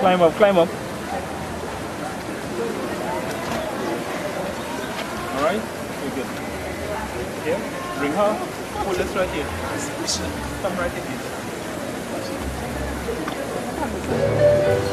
Climb up, climb up. Alright, you're good. Here, bring her. Pull this right here. Come right in here.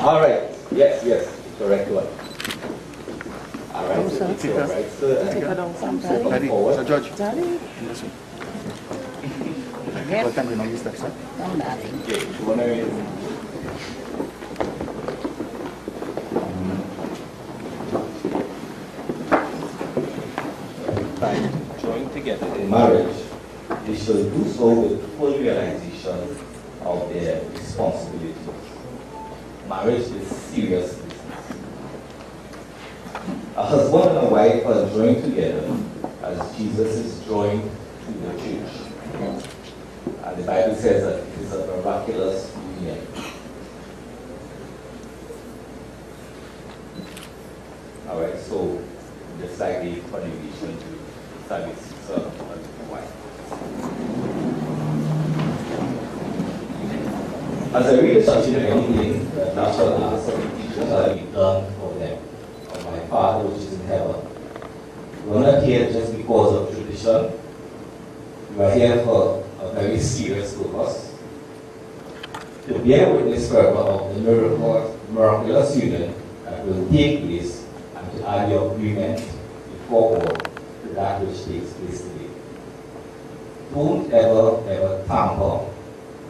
All right. Yes, yes. Correct one. All right. So it's your right, sir. And so come forward. Sir George. Volta con gli stessi. Okay. You want to... By joined together in marriage, they should do so with full realization of their responsibility. Marriage is serious business. A husband and a wife are joined together as Jesus is joined to the church. And the Bible says that it is a miraculous union. All right, so just like the congregation to service son and wife. As I read such in anything, the natural answer teachers are be done for them. Of my Father which is in heaven. We're not here just because of tradition. We are here for a very serious purpose. To bear witness further of the miracle, miraculous union that will take place and to add your agreement before all to that which takes place today. Don't ever, ever tamper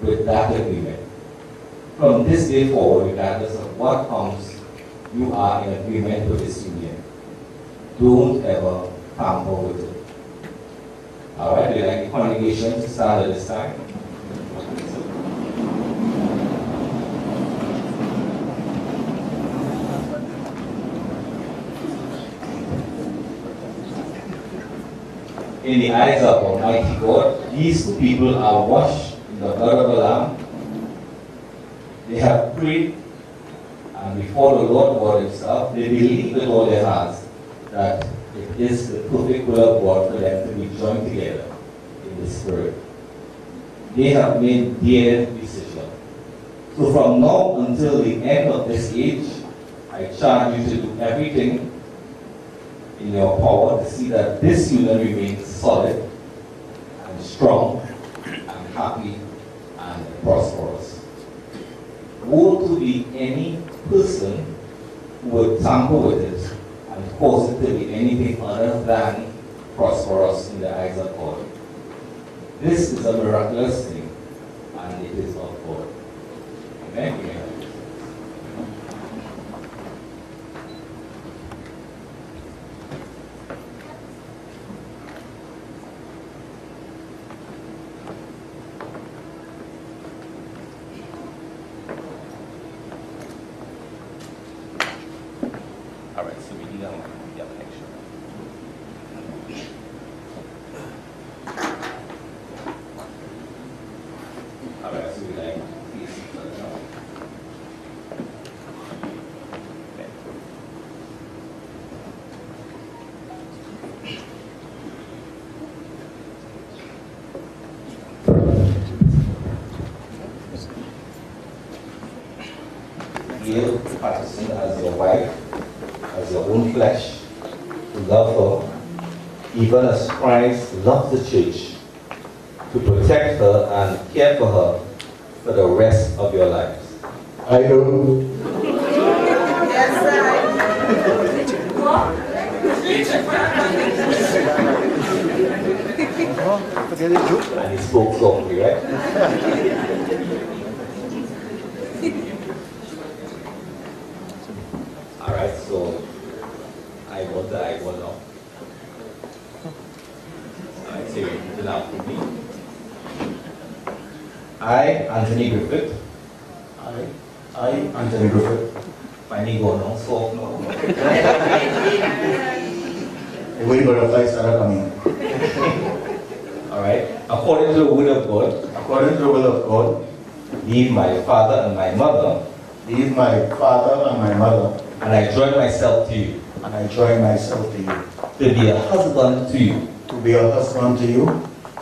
with that agreement. From this day forward, regardless of what comes, you are in agreement with this union. Don't ever tamper with it. All right, we'd like congregation to start at this time. In the eyes of Almighty God, these two people are washed in the blood of the Lamb. They have prayed, and before the Lord God Himself, they believe with all their hearts that it is the perfect will of for them to be joined together in the Spirit. They have made their decision. So from now until the end of this age, I charge you to do everything in your power to see that this union remains solid and strong and happy and prosperous. Woe to be any person who would tamper with it to be anything other than prosperous in the eyes of God. This is a miraculous thing, and it is of God. Amen. Amen. All right, so we need a yeah, picture. All right, so we like please put it down. Okay. Gail Patterson as your wife, as your own flesh, to love her, even as Christ loved the church, to protect her and care for her for the rest of your lives. I do. Forget it, Joe. And he spoke softly, right? All right, so I got the I got now. All right, so you repeat it me. I, Anthony Griffith, I, I, Anthony Griffith, finally go now, soft now. the way butterflies are coming. All right, according to the word of God, According to the will of God, leave my father and my mother, leave my father and my mother, and I join myself to you, and I join myself to you, to be a husband to you. to be a husband to you.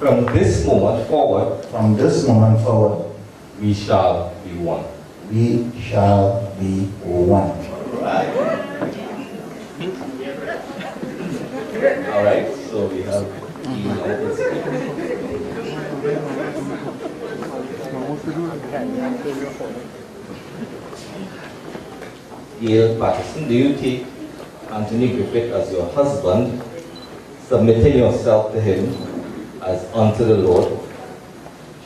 From this moment forward, From this moment forward, we shall be one. we shall be one. All right. All right. so we have the Gail Patterson, do you take Anthony Griffith as your husband, submitting yourself to him as unto the Lord,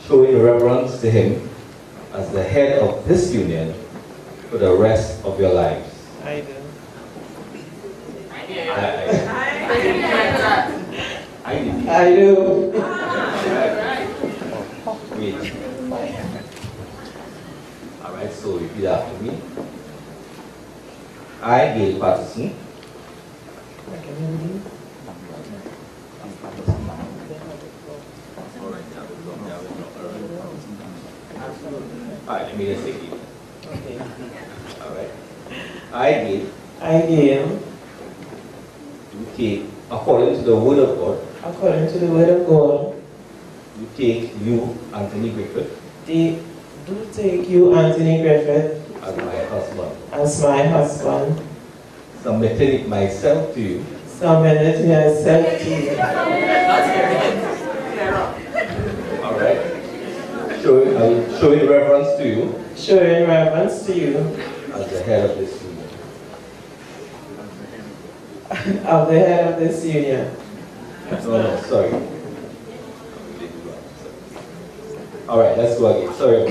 showing reverence to him as the head of this union for the rest of your lives. I do. I, I, I did. I do. Wait. Alright, so repeat after me. I, Gail Patterson, Alright, let me just take it. Okay. Alright. I, Gail, I, Gail, do take, according to the word of God, according to the word of God, do take you, Anthony Griffith, the, do take you, Anthony Griffith, as my husband, as my husband, submitting myself to you submitted myself to you, Alright. Showing, uh, showing reverence to you showing reverence to you as the head of this union. of the head of this union. No, no, sorry. Alright, let's go again. Sorry.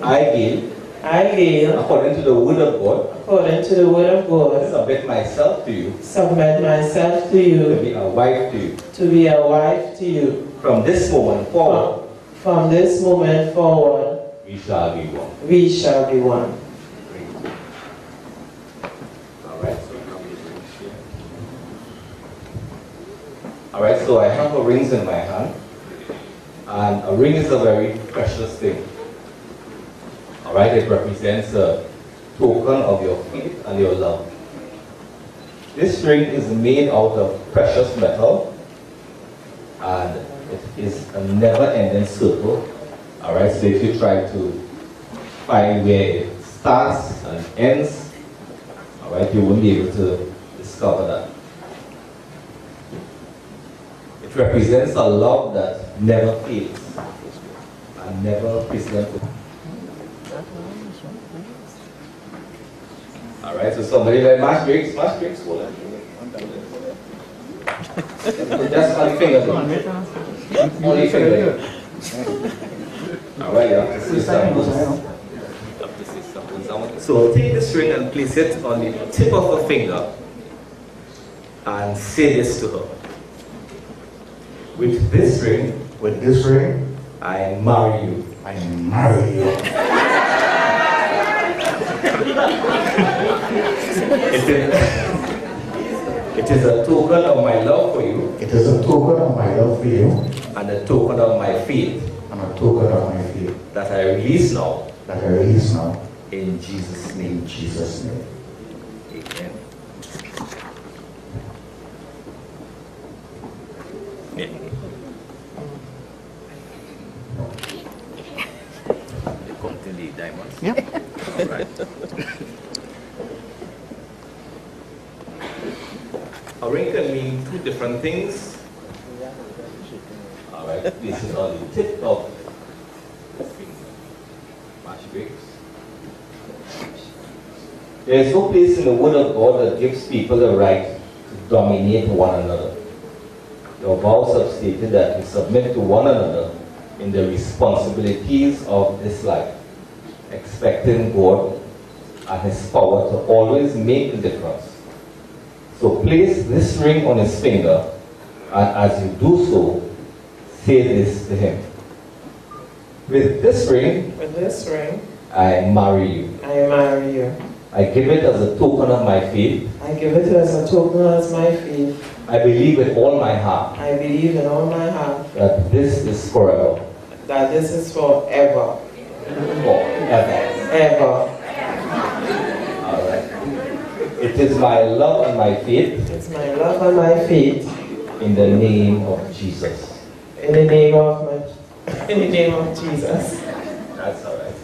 I, Gail, I, Gail, according to the word of God, according to the word of God, submit myself to you submit myself to you, to be a wife to you. to be a wife to you. From this moment forward, From this moment forward, we shall be one. we shall be one. Alright, so now we will share. Alright, so I have a rings in my hand. And a ring is a very precious thing. Alright, it represents a token of your faith and your love. This ring is made out of precious metal and it is a never-ending circle. Alright, so if you try to find where it starts and ends, alright, you won't be able to discover that. It represents a love that never fades and never presents. Alright, so somebody like mash breaks, mash breaks, hold on. Just only finger. Only finger. Alright, you have to say something. You have to something. Someone- So take this ring and place it on the tip of a finger and say this to her. With this ring, With this ring, I marry you. I marry you. It is, it is a token of my love for you It is a token of my love for you and a token of my faith and a token of my faith that I release now that I release now in Jesus' name. in Jesus' name. Amen. You come to the diamonds? Yeah. Alright. A ring can mean two different things. Alright, this is on the tip of the finger. Mash breaks. There is no place in the Word of God that gives people the right to dominate one another. Your vows have stated that we submit to one another in the responsibilities of this life, expecting God and His power to always make the difference. So place this ring on his finger, and as you do so, say this to him. With this ring, With this ring, I marry you. I marry you. I give it as a token of my faith. I give it as a token of my faith. I believe with all my heart I believe in all my heart that this is forever. that this is forever, Forever. ever. Alright. It is my love and my faith It's my love and my faith in the name of Jesus. in the name of my, in the name of Jesus. That's alright.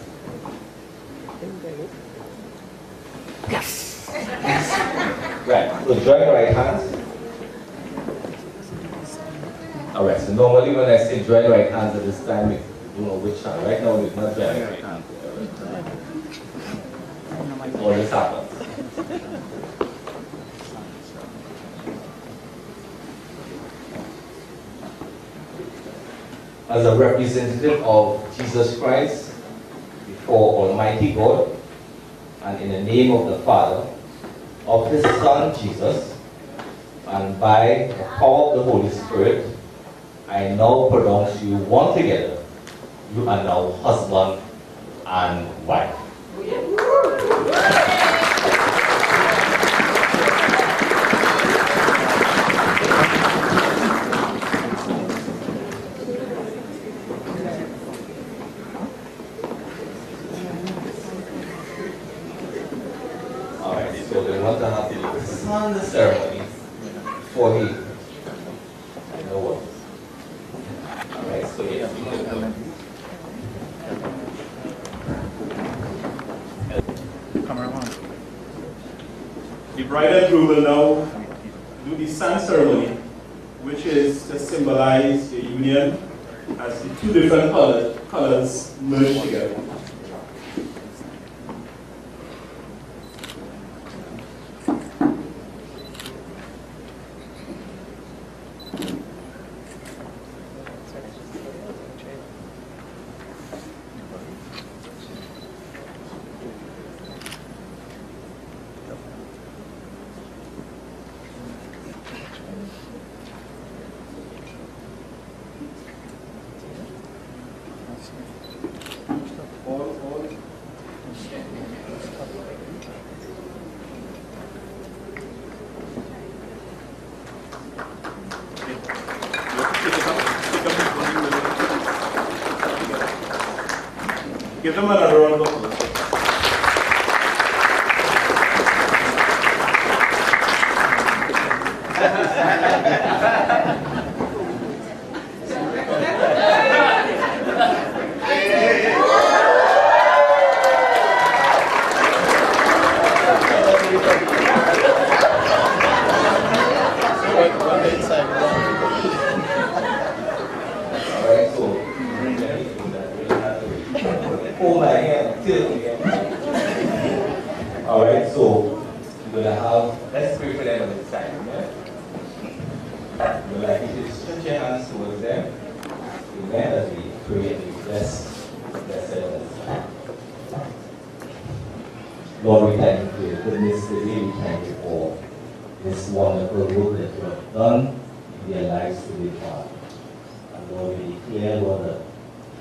Yes. Right, so join right hands. Alright, so normally when I say join right hands at this time, you know which time. Right now it's not there. Or the Sabbath. As a representative of Jesus Christ before Almighty God, and in the name of the Father, of His Son Jesus, and by the power of the Holy Spirit, I now pronounce you one together. You are now husband and wife. Alright, so they want to have the son ceremony for he. I know what. Alright, so yes, you can Camera on. The bride and groom will now do the sand ceremony, which is to symbolize the union as the two different colors, colors merge together. All, all. Give them another round of applause. Alright, so hold my hand, tilt again. Alright, so we're gonna have, let's pray for them on this side, yeah? We're like, if you stretch your hands towards them, amen, as we pray and we bless, bless them on this side. Lord, we thank you for your goodness today. We thank you for this wonderful work that you have done in their lives today, Father. And Lord, we declare, Lord, that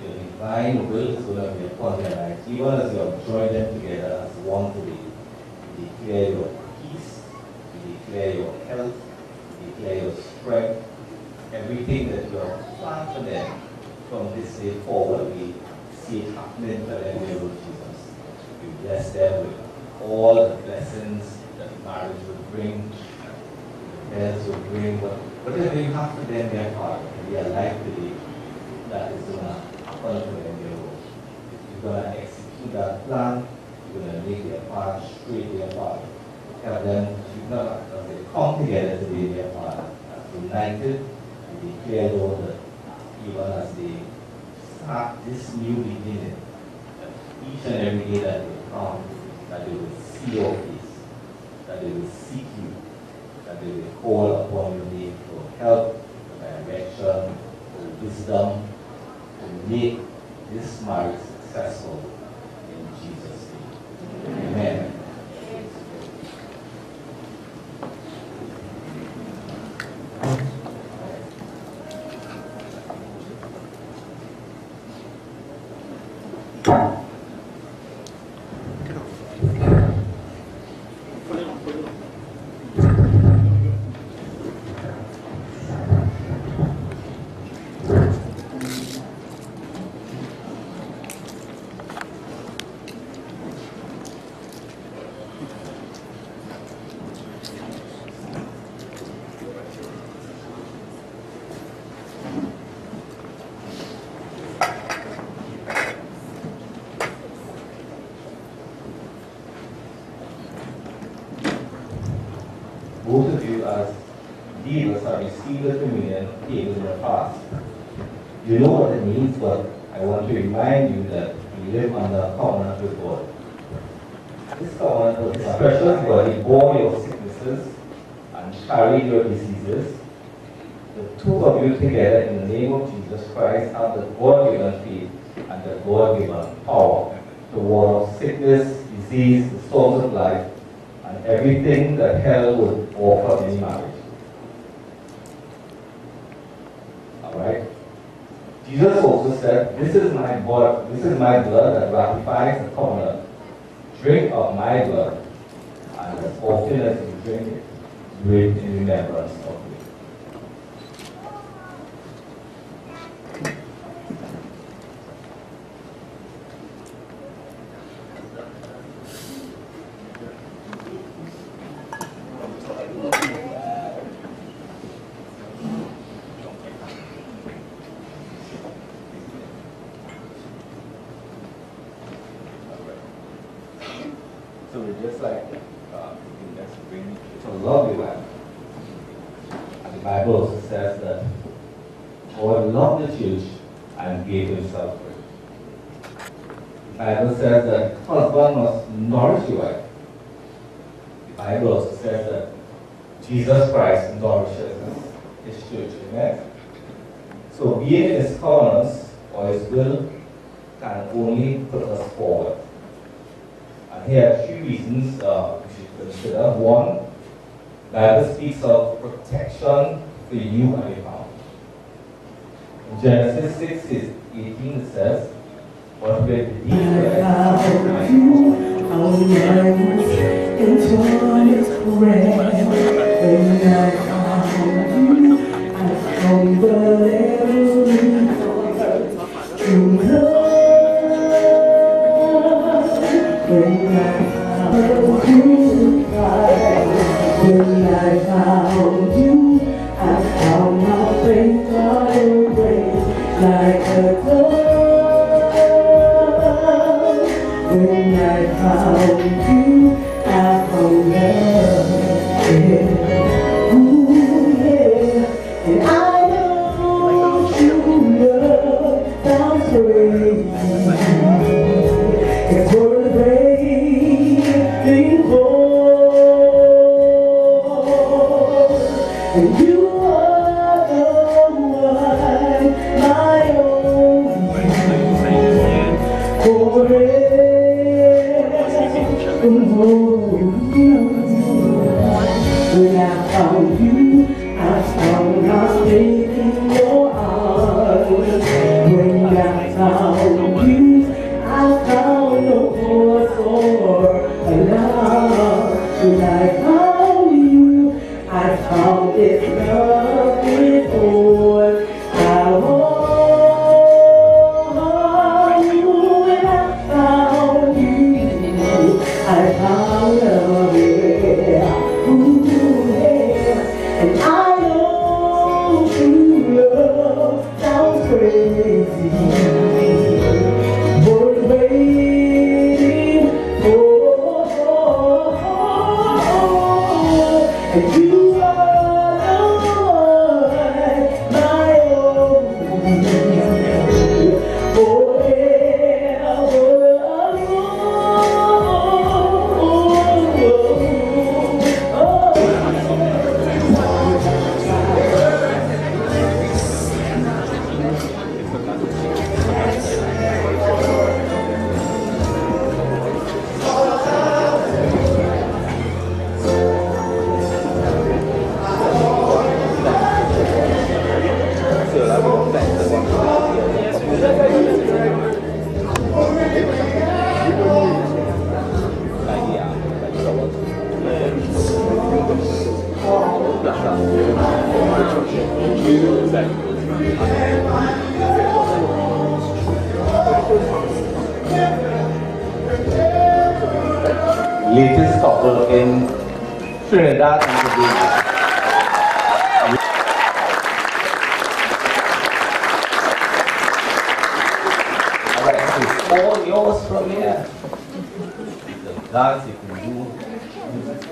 your divine will is going to be upon their lives. Even as you have joined them together as one today, we declare your peace, we declare your health, we declare your strength, everything that you have planned for them from this day forward, we see it happening for them in the name of Jesus. We bless them with all the blessings that marriage will bring, will bring, what- whatever you have for them, their part, in their life today, that is going to happen for them. You're going to execute that plan, you're going to make their path straight, their path. Help them, to, as uh, they come together today, their path, as united, we declare, Lord, that even as they start this new beginning, each and every day that they come, that they will see your face, that they will seek you, they will call upon name for help, for direction, for wisdom, to make this marriage successful in Jesus' name. Amen. of life and everything that hell would offer in marriage. Alright? Jesus also said, This is my blood, this is my blood that ratifies the covenant. Drink of my blood, and as often as you drink it, do it in remembrance of me. Trinidad and Tobago. All yours from here. The dance you can do.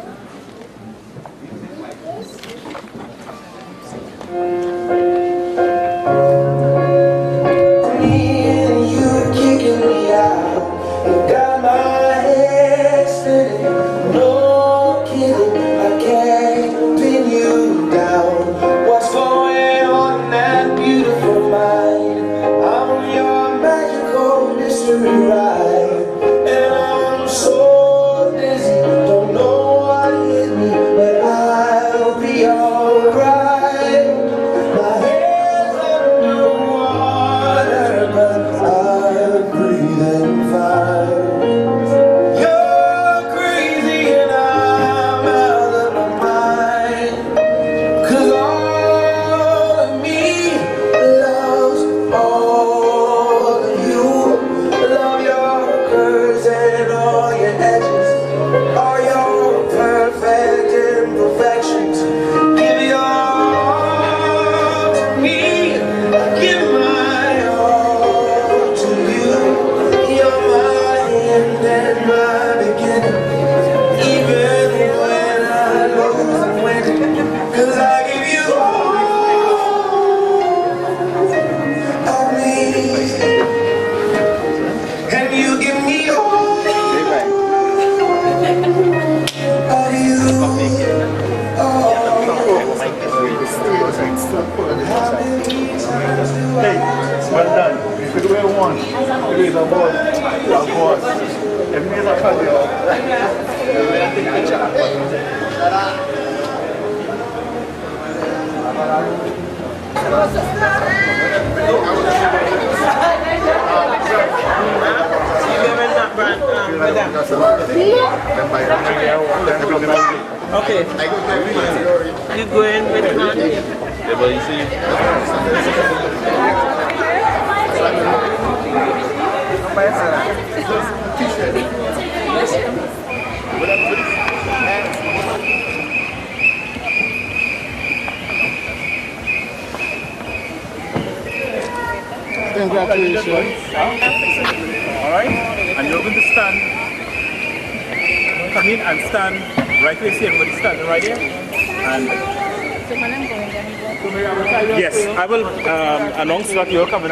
aquí, yo camino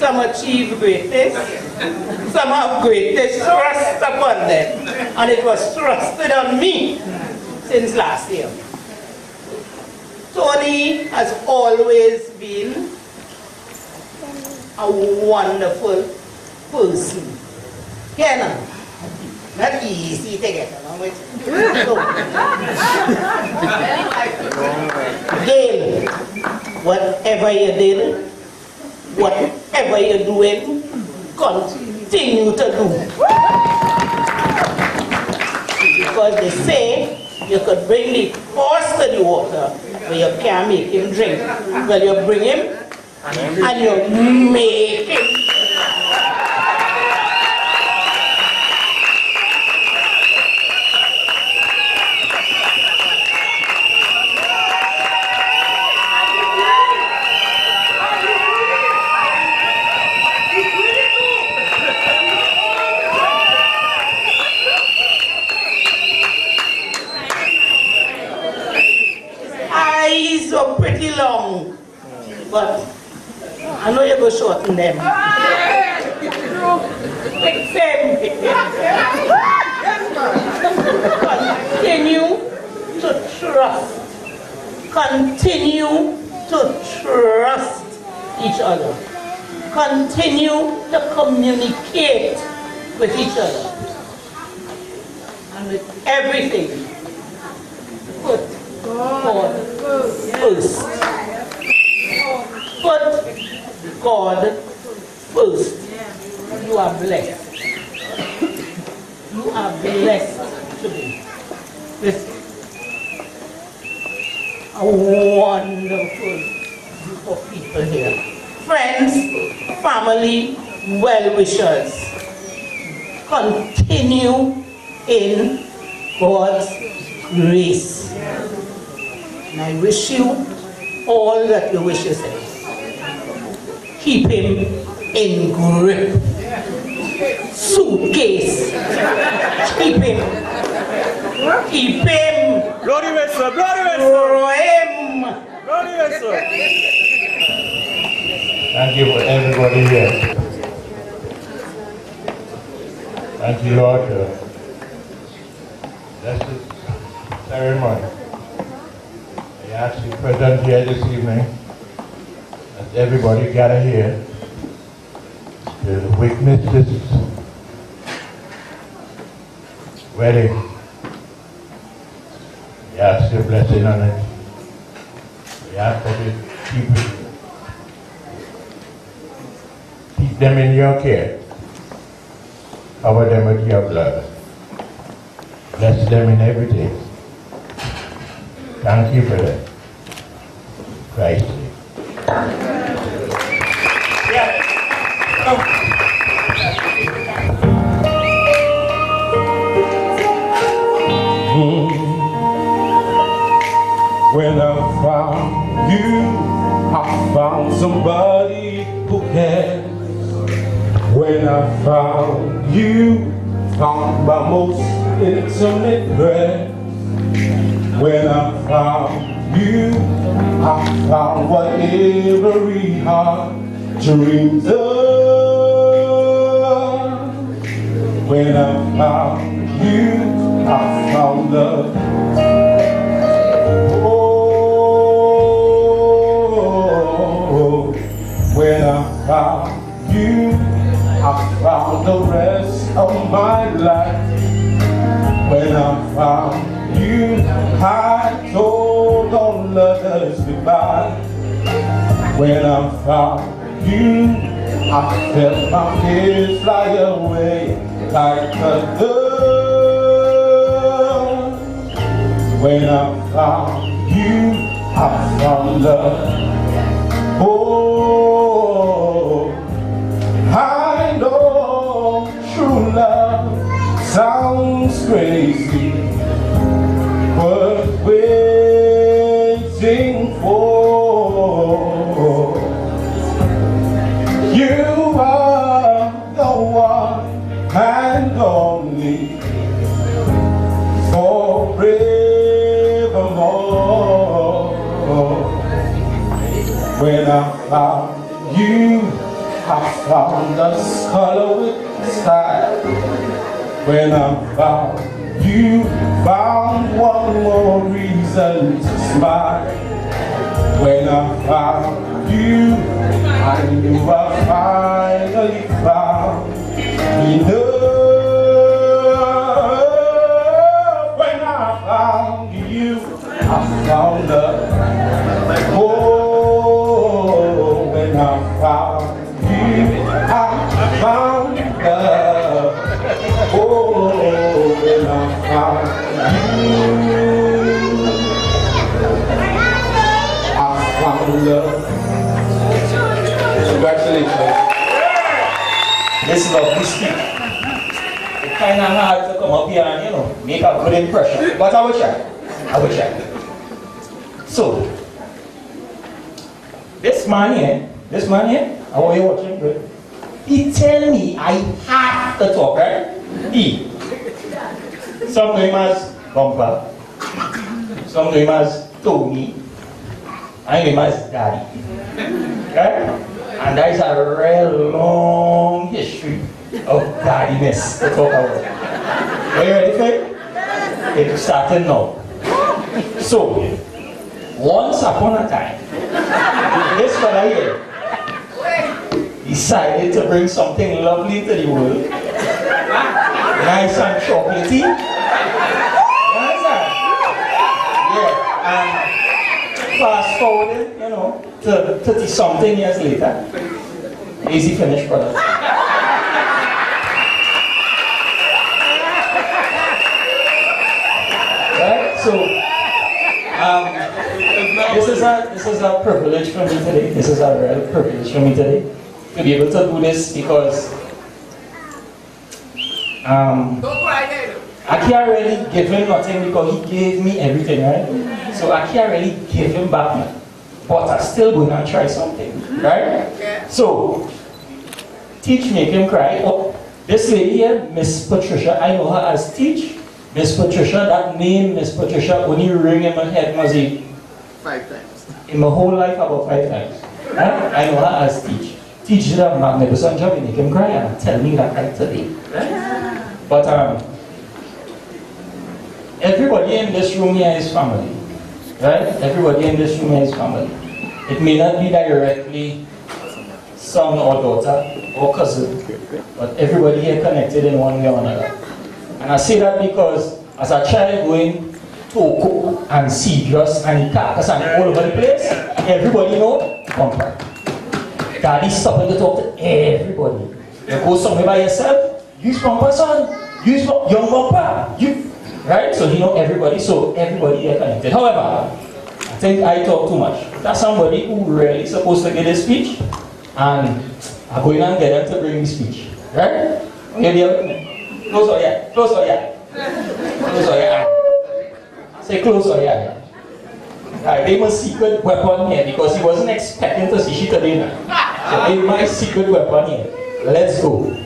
Some achieved greatness, eh? some have greatness thrust upon them. And it was thrusted on me since last year. Tony has always been a wonderful person. Kenna, not easy to get along with. So, Gail, whatever you did, Whatever you're doing, continue to do. Because they say you could bring the horse to the water, but you can't make him drink. Well, you bring him and you make him shorten them. continue to trust. Continue to trust each other. Continue to communicate with each other. And with everything put God first. Put God first. You are blessed. You are blessed to be with a wonderful group of people here. Friends, family, well-wishers. Continue in God's grace. And I wish you all that your wishes is. Keep him in grip. Suitcase. Keep him. Keep him. Glory vessel, bloody vessel, Throw him. bloody vessel. Thank you for everybody here. Thank you, Lord, for blessed ceremony. I ask you present here this evening, as everybody here, to witness this wedding. We ask your blessing on it. We ask that you keep it Keep them in your care. Cover them with your blood. Bless them in everything. Thank you for that. Christ. When I found you, I found somebody who cares. When I found you, found my most intimate friend. When I found you, I found what every heart dreams of. When I found you, I found love. Oh, when I found you, I found the rest of my life. When I found When I found you, I felt my fears fly away like a dove. When I found you, I found love. Oh, I know true love sounds crazy, but found you, I found the color with style. When I found you, found one more reason to smile. When I found you, I knew I finally found enough. When I found you, I found love. Congratulations. This lovely speak. It's kind of hard to come up here and, you know, make a good impression. But I will try. I will try. So, this man here, this man here, I want you watching good. He tell me I have to talk, right? He. Some know as Bumper. Some him as Tony. I him as Daddy. Right? And there is a real long history of gaddiness to talk about. Are you ready for it? It's starting now. So, Once upon a time, this fella here decided to bring something lovely to the world. Nice and chocolatey. And fast forwarding, you know, to 30 something years later, easy finish, product. Right? So, um, this is a this is a privilege for me today. This is a real privilege for me today to be able to do this because um, I can't really give him nothing because he gave me everything, right? So I can't really give him back, man. but I still going to try something, right? So teach make him cry. Oh, this lady here, Miss Patricia, I know her as teach. Miss Patricia, that name, Miss Patricia, only ring in my head, Mazi. Five times. In my whole life, about five times. Right? I know her as teach. Teach did a magnificent job in making him cry and tell me that right today. Right? But um, everybody in this room here is family. Right? Everybody in this room here is family. It may not be directly son or daughter or cousin, but everybody here connected in one way or another. And I say that because as a child going to Oko and Cedros and Icacos and all over the place, everybody know Bumper. Daddy stopping to talk to everybody. You go somewhere by yourself, use Bumper son, use Bum- young Bumper, you, right? So you know everybody, so everybody here connected. However, I think I talk too much. That's somebody who really supposed to get a speech, and I'm going and get them to bring the speech, right? Okay, me. Close or yeah? Close or yeah? Close or yeah? Say close or yeah? I gave a secret weapon here because he wasn't expecting to see she today. So I my secret weapon here. Let's go.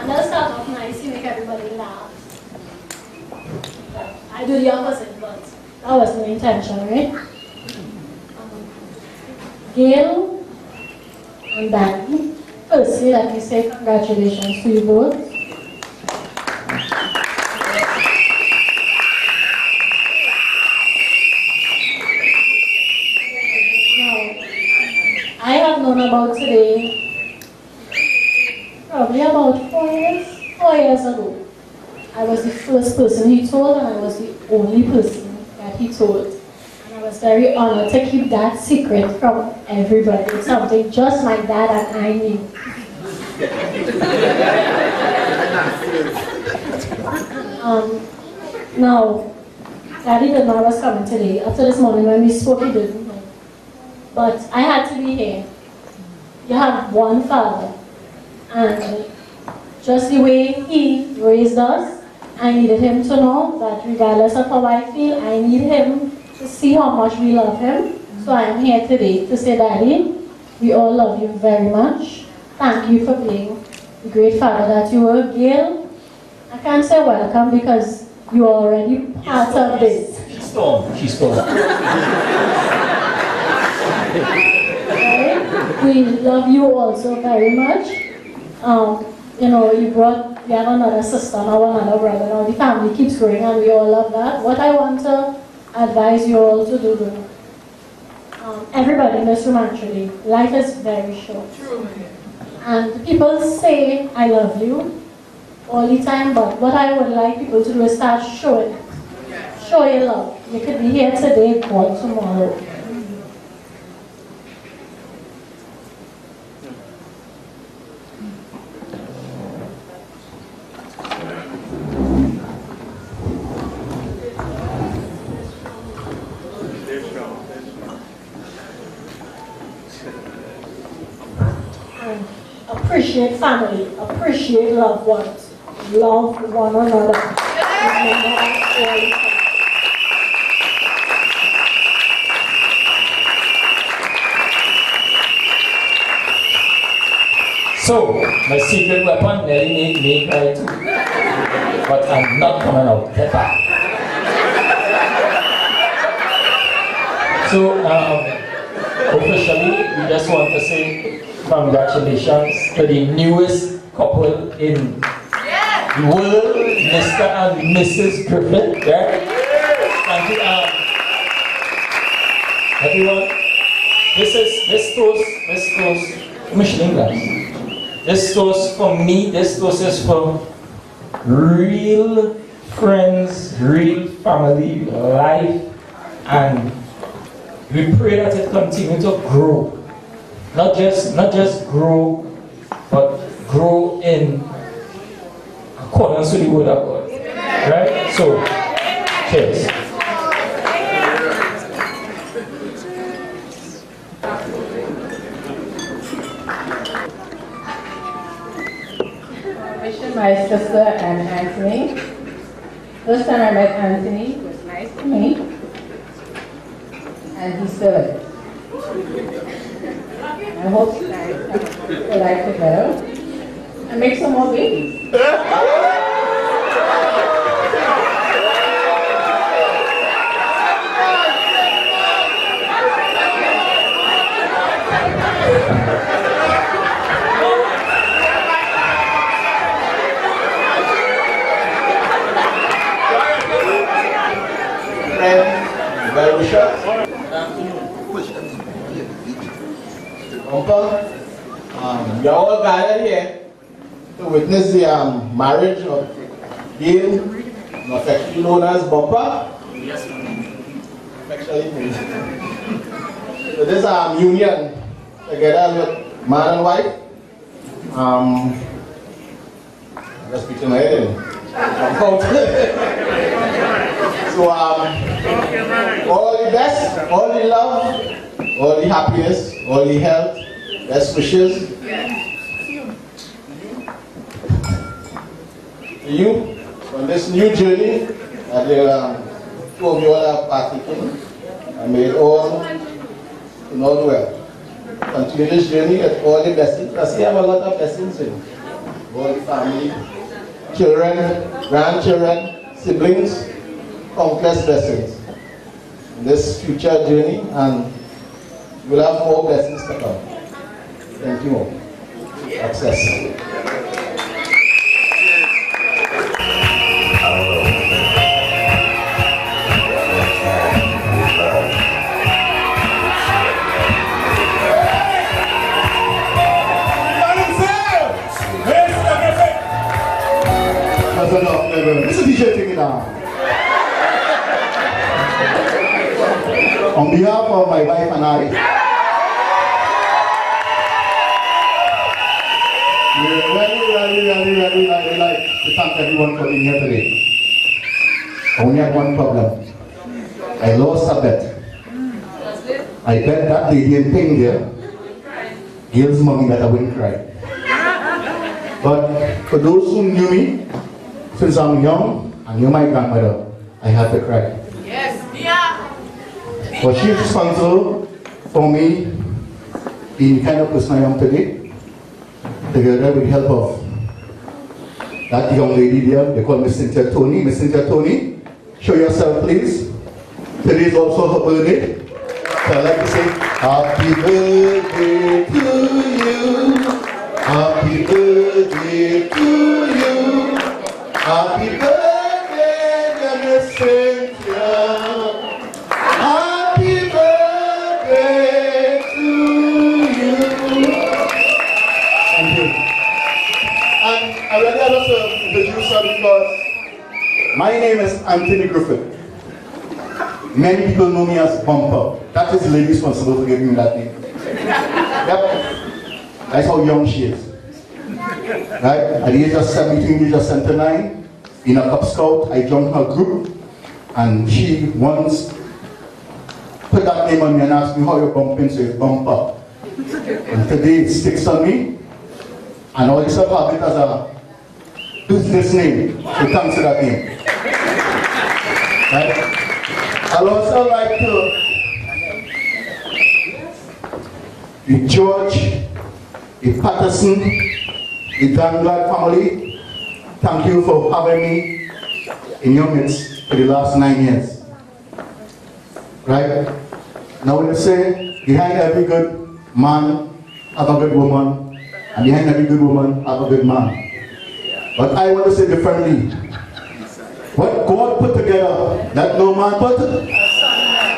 And let's start off nice, you make everybody laugh. I do the opposite, but that was my intention, right? Um, Gail and Danny, firstly, let me say congratulations I have known about today probably about four years, four years ago. I was the first person he told, and I was the only person that he told. And I was very honored to keep that secret from everybody. Something just my dad and I knew. Um, now, Daddy didn't was coming today. After this morning when we spoke, he didn't. But I had to be here. You have one father. And just the way he raised us, I needed him to know that regardless of how I feel, I need him to see how much we love him. So I am here today to say, Daddy, we all love you very much. Thank you for being the great father that you were. Gail, I can't say welcome because you are already part of this. She stormed. She stormed. Right? We love you also very much. Um, you know, you brought, you have another sister, now another brother, now the family keeps growing and we all love that. What I want to advise you all to do, though, um, everybody in this room actually, life is very short. And people say, I love you all the time, but what I would like people to do is start showing it. Show your love. You could be here today, gone tomorrow. appreciate family, appreciate loved ones, love one another. So, my secret weapon nearly made me too. But I'm not coming out that far. So, um, officially, we just want to say congratulations to the newest couple in the world, Mr. and Mrs. Griffith. Yeah? Thank you. Um, everyone, this is, this toast, this toast, Michelin glass. This toast for me, this toast is for real friends, real family, life, and we pray that it continue to grow. Not just not just grow, but grow in accordance with the word of God. Right? So, cheers. Wishing my sister and Anthony. First time I met Anthony, it was nice to meet. And he is. I hope you guys will like it better and make some more babies. well Uncle, um, you're all gathered here to witness the um, marriage of Gail, affectionately known as Bumper. Yes, Affectionately known. So this um, union together with man and wife. Um, I just speak to my head So um, all the best, all the love, all the happiness, all the health, best wishes. To you on this new journey that you, um, two of you all have partaken and may all in all well. Continue this journey with all the blessings. Because you have a lot of blessings in all the family, children, grandchildren, siblings countless blessings in this future journey and we'll have more blessings to come. Thank you all. Success. That's enough, never. Mr. DJ, take it down. On behalf of my wife and I, we really, really, really, really, really like to thank everyone for being here today. I only have one problem. I lost a bet. I bet that in pink there, Gail's mommy that I wouldn't cry. But for those who knew me, since I'm young and knew my grandmother, I had to cry. But she's responsible for me the kind of person I am today, together with the help of that young lady there, they call Miss Cynthia Tony. Miss Cynthia Tony, show yourself please. Today is also her birthday. So I'd like to say, Happy birthday to you. Happy birthday to you. Happy birthday, Miss Cynthia. I introduce because my name is Anthony Griffith. Many people know me as Bumper. That is the lady responsible for giving me that name. Yep. That's how young she is. Right? At the age of 17, age of 79, in a Cub Scout, I joined her group, and she once put that name on me and asked me how you're bumping, so it's bumper. And today it sticks on me. And also have it as a business name. We thanks to that name. Right? I'd also like to the George, the Patterson, the Danglad family, thank you for having me in your midst for the last nine years. Right? Now we say, behind every good man, have a good woman, and behind every good woman, have a good man. But I want to say differently. What God put together, that no man put.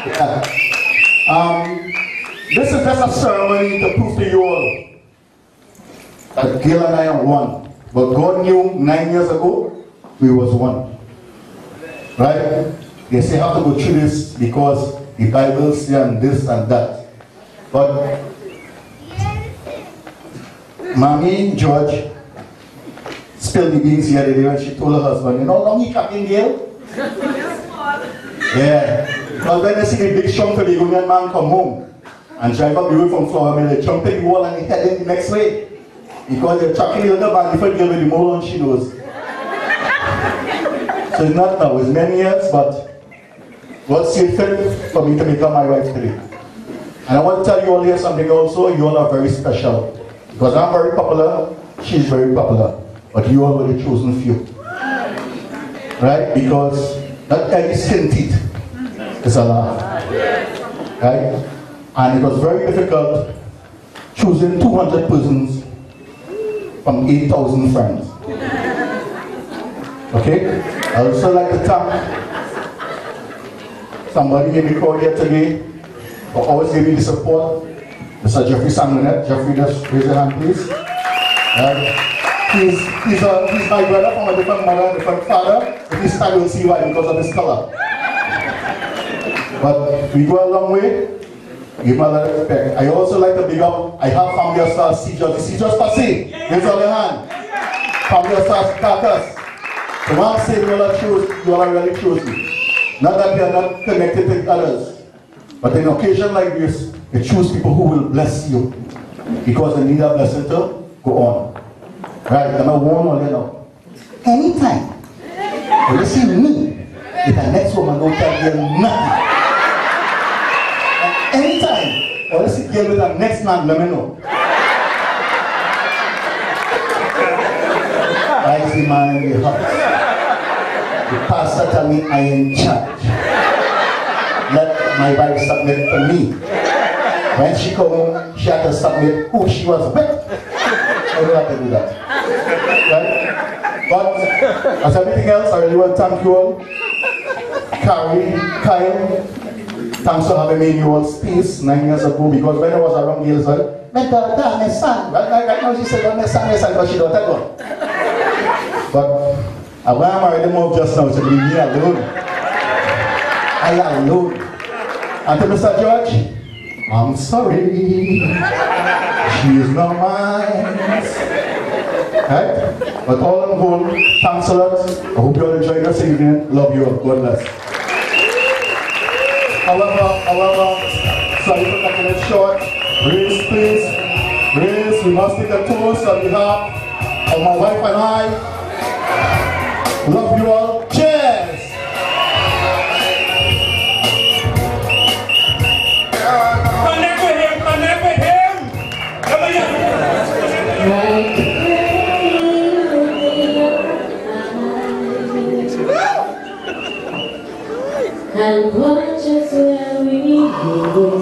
Yeah. Um, this is just a ceremony to prove to you all that Gail and I are one. But God knew nine years ago we was one. Right? They say have to go through this because the Bible says and this and that. But Mommy George spilled the beans the other day when she told her husband, you know how long he cooking Gail? yeah. Because when they see the big chunk of the union man come home and drive up the road from Flower Mill, they jump in the wall and they head in the next way. Because they're tracking the other man different girl with the mole on she knows. so it's not now, it's many years, but see fit for me to become my wife today. And I want to tell you all here something also, you all are very special. Because I'm very popular, she's very popular. But you were the chosen few. Right? Because not every sin teeth is allowed. Right? And it was very difficult choosing 200 persons from 8,000 friends. Okay? I also like to thank somebody in the crowd here today for always giving me the support. Mr. Jeffrey Sanguinet. Jeffrey, just raise your hand, please. Right? He's, he's, a, he's my brother from a different mother and different father, but this time you'll see why, because of his color. But we go a long way. Give my lot of respect. I also like to big up, I have family of stars, Cedros. The Cedros Passy, raise all your hand. Family of stars, Caucus. The one saying you all are choose, you all are really chosen. Not that we are not connected with others. But in occasion like this, you choose people who will bless you. Because they need a blessing to go on. Right, am I all you know? Anytime. When you see me, if the next woman don't tell you nothing. Anytime, you see girl with the next man, let me know. I see man in the house. The pastor tell me I am in charge. Let my wife submit for me. When she come home, she had to submit who she was with. I don't have to do that. Right? But as everything else, I really want to thank you all. Carrie, Kyle, thanks for having me in your space nine years ago because when I was around Gail said, my daughter, my son. Right, right, right now she said, my son, my son, but she don't tell one. But I when I married them off just now, to leave me alone. I alone. And to Mr. George, I'm sorry. She is not mine. Right? But all in all, thanks a lot. I hope you all enjoyed this evening. Love you all. God bless. However, however, sorry for cutting it short. Grace, please. Grace, we must take a toast on behalf of my wife and I. Love you all. And watch us where we go